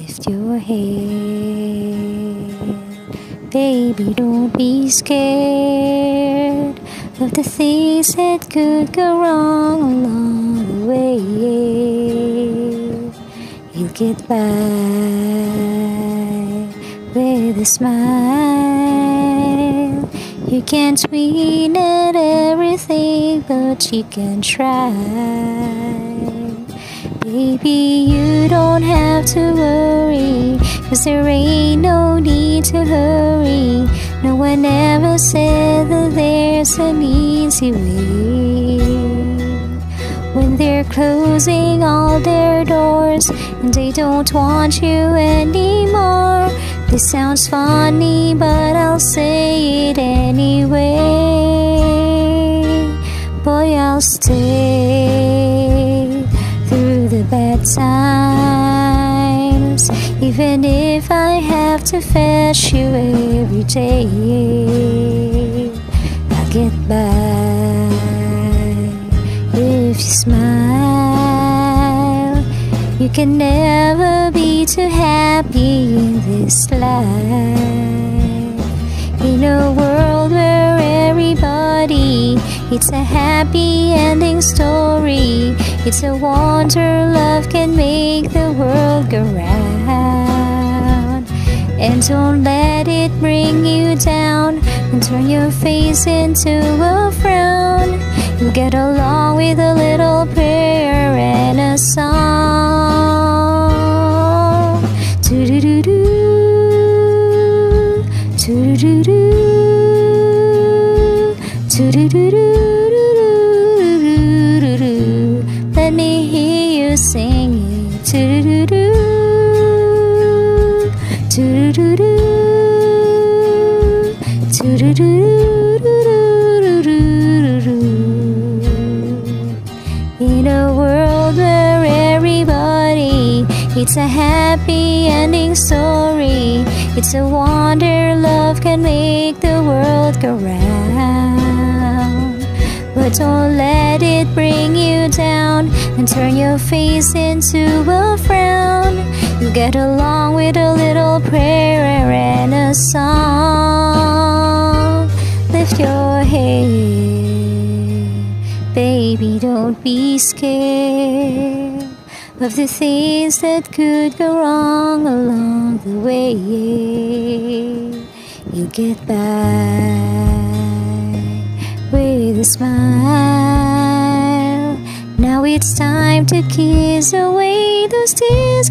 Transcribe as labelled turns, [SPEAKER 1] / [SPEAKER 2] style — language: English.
[SPEAKER 1] lift your head. Baby, don't be scared of the things that could go wrong along the way. You'll get by with a smile. You can't win at everything, but you can try. Baby, you don't have to worry, cause there ain't no need to hurry. No one ever said that there's an easy way. When they're closing all their doors and they don't want you anymore. This sounds funny, but I'll say it anyway. Even if I have to fetch you every day. I'll get by if you smile. You can never be too happy in this life. In a world where everybody it's a happy ending story. It's a wonder love can make the world go round. And don't let it bring you down and turn your face into a frown. You'll get along with a little prayer and a song. Do do do do. Do do do do. Do do do do. In a world where everybody it's a happy ending story. It's a wonder love can make the world go round. But don't let it bring you down and turn your face into a frown. You get along with a little prayer and a song. Lift your head, baby, don't be scared of the things that could go wrong along the way. You get by with a smile. Now it's time to kiss away those tears